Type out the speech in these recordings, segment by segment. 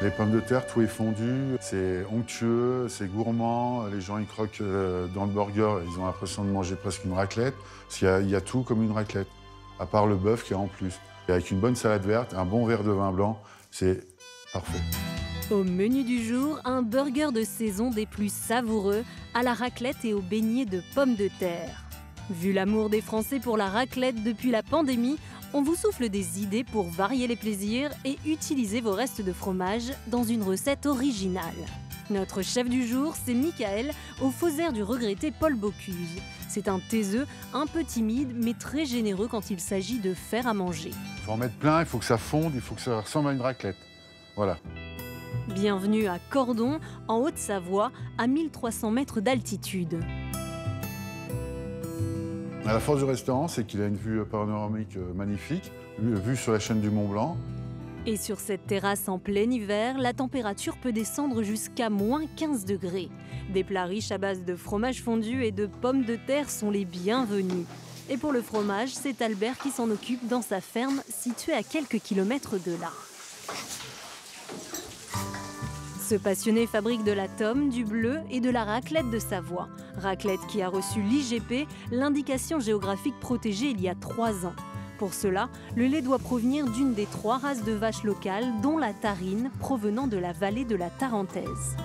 Les pommes de terre, tout est fondu, c'est onctueux, c'est gourmand. Les gens, ils croquent euh, dans le burger, ils ont l'impression de manger presque une raclette. Parce y a- il y, a tout comme une raclette, à part le bœuf qui est en plus. Et avec une bonne salade verte, un bon verre de vin blanc, c'est parfait. Au menu du jour, un burger de saison des plus savoureux, à la raclette et aux beignets de pommes de terre. Vu l'amour des Français pour la raclette depuis la pandémie, on vous souffle des idées pour varier les plaisirs et utiliser vos restes de fromage dans une recette originale. Notre chef du jour, c'est Michael, au faux air du regretté Paul Bocuse. C'est un taiseux, un peu timide, mais très généreux quand il s'agit de faire à manger. Il faut en mettre plein, il faut que ça fonde, il faut que ça ressemble à une raclette. Voilà. Bienvenue à Cordon, en Haute-Savoie, à 1300 mètres d'altitude. La force du restaurant, c'est qu'il a une vue panoramique euh, magnifique, vue vue sur la chaîne du Mont Blanc. Et sur cette terrasse en plein hiver, la température peut descendre jusqu'à moins 15 degrés. Des plats riches à base de fromage fondu et de pommes de terre sont les bienvenus. Et pour le fromage, c'est Albert qui s'en occupe dans sa ferme située à quelques kilomètres de là. Ce passionné fabrique de la tome, du bleu et de la raclette de Savoie. Raclette qui a reçu l'IGP, l'indication géographique protégée il y a trois ans. Pour cela, le lait doit provenir d'une des trois races de vaches locales, dont la tarine, provenant de la vallée de la Tarentaise.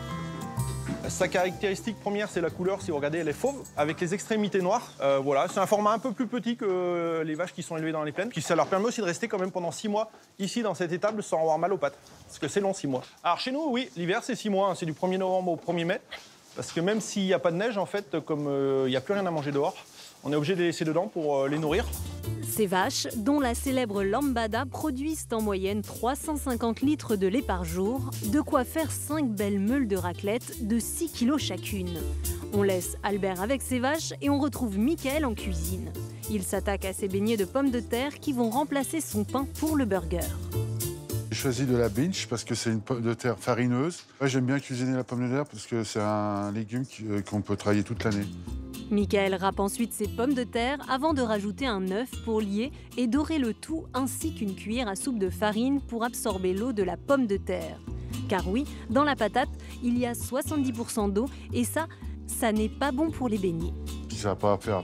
Sa caractéristique première, c'est la couleur. Si vous regardez, elle est fauve avec les extrémités noires. Euh, voilà, c'est un format un peu plus petit que les vaches qui sont élevées dans les plaines. Puis ça leur permet aussi de rester quand même pendant six mois ici dans cette étable sans avoir mal aux pattes. Parce que c'est long, six mois. Alors chez nous, oui, l'hiver c'est six mois. hein. C'est du 1er novembre au 1er mai. Parce que même s'il n'y a pas de neige, en fait, comme euh, il n'y a plus rien à manger dehors, on est obligé de les laisser dedans pour euh, les nourrir. Ces vaches, dont la célèbre lambada, produisent en moyenne 350 litres de lait par jour, de quoi faire 5 belles meules de raclette de 6 kilos chacune. On laisse Albert avec ses vaches et on retrouve Michael en cuisine. Il s'attaque à ses beignets de pommes de terre qui vont remplacer son pain pour le burger. J'ai choisi de la binge parce que c'est une pomme de terre farineuse. J'aime bien cuisiner la pomme de terre parce que c'est un légume euh, qu'on peut travailler toute l'année. Michael râpe ensuite ses pommes de terre avant de rajouter un œuf pour lier et dorer le tout ainsi qu'une cuillère à soupe de farine pour absorber l'eau de la pomme de terre. Car oui, dans la patate, il y a 70% d'eau et ça, ça n'est pas bon pour les beignets. Ça va pas faire.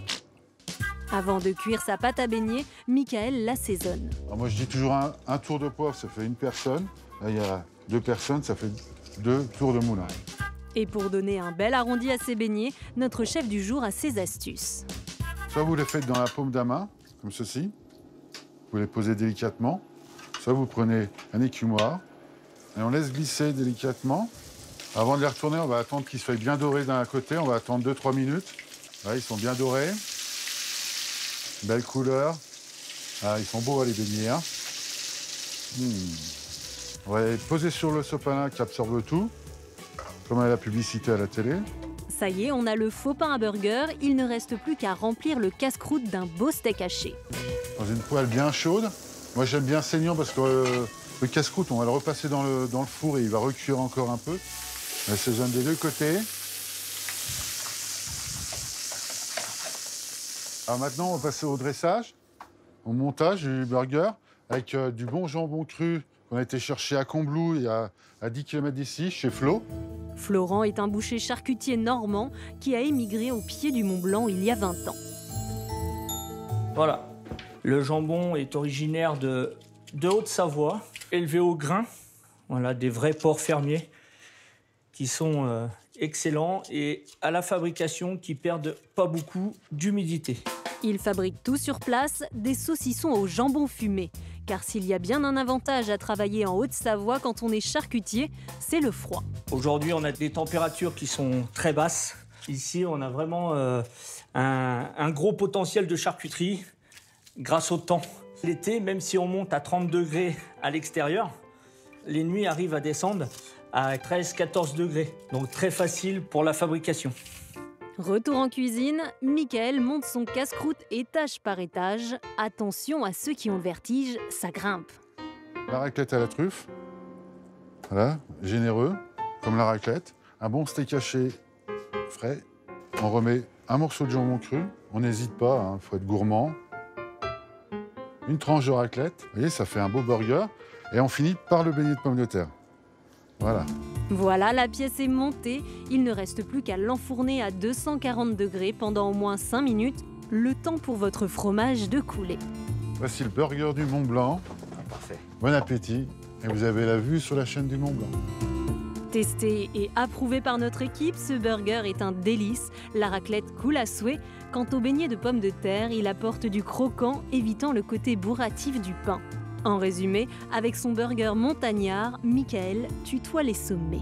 Avant de cuire sa pâte à beignets, Michael l'assaisonne. Alors moi, je dis toujours un, un tour de poivre, ça fait une personne. Là, il y a deux personnes, ça fait deux tours de moulin. Et pour donner un bel arrondi à ses beignets, notre chef du jour a ses astuces. Soit vous les faites dans la paume d'un main, comme ceci. Vous les posez délicatement. Soit vous prenez un écumoire et on laisse glisser délicatement. Avant de les retourner, on va attendre qu'ils soient bien dorés d'un côté. On va attendre 2-3 minutes. Ils sont bien dorés. Belle couleur. Ah, ils sont beaux, les beignets. hein. Hmm. On va les poser sur le sopalin qui absorbe tout, comme à la publicité à la télé? Ça y est, on a le faux pain à burger, il ne reste plus qu'à remplir le casse-croûte d'un beau steak haché. dans une poêle bien chaude. Moi, j'aime bien saignant parce que euh, le casse-croûte, on va le repasser dans le, dans le four et il va recuire encore un peu. On assaisonne des deux côtés. Alors maintenant, on va passer au dressage, au montage du burger avec euh, du bon jambon cru qu'on a été chercher à Combloux, il y a à 10 km d'ici, chez Flo. Florent est un boucher charcutier normand qui a émigré au pied du Mont Blanc il y a 20 ans. Voilà. Le jambon est originaire de, de Haute-Savoie, élevé au grain. Voilà, des vrais porcs fermiers qui sont euh, excellents et à la fabrication qui perdent pas beaucoup d'humidité. Il fabrique tout sur place, des saucissons au jambon fumé. Car s'il y a bien un avantage à travailler en Haute-Savoie quand on est charcutier, c'est le froid. Aujourd'hui, on a des températures qui sont très basses. Ici, on a vraiment euh, un, un gros potentiel de charcuterie grâce au temps. L'été, même si on monte à 30 degrés à l'extérieur, les nuits arrivent à descendre à 13-14 degrés. Donc très facile pour la fabrication. Retour en cuisine, Michael monte son casse-croûte étage par étage. Attention à ceux qui ont le vertige, ça grimpe. La raclette à la truffe. Voilà, généreux, comme la raclette. Un bon steak haché frais. On remet un morceau de jambon cru. On n'hésite pas, il faut être gourmand. Une tranche de raclette. Vous voyez, ça fait un beau burger. Et on finit par le beignet de pommes de terre. Voilà. Voilà, la pièce est montée. Il ne reste plus qu'à l'enfourner à 240 degrés pendant au moins 5 minutes, le temps pour votre fromage de couler. Voici le burger du Mont Blanc. Ah, parfait. Bon appétit. Et vous avez la vue sur la chaîne du Mont Blanc. Testé et approuvé par notre équipe, ce burger est un délice. La raclette coule à souhait. Quant au beignet de pommes de terre, il apporte du croquant, évitant le côté bourratif du pain. En résumé, avec son burger montagnard, Michael tutoie les sommets.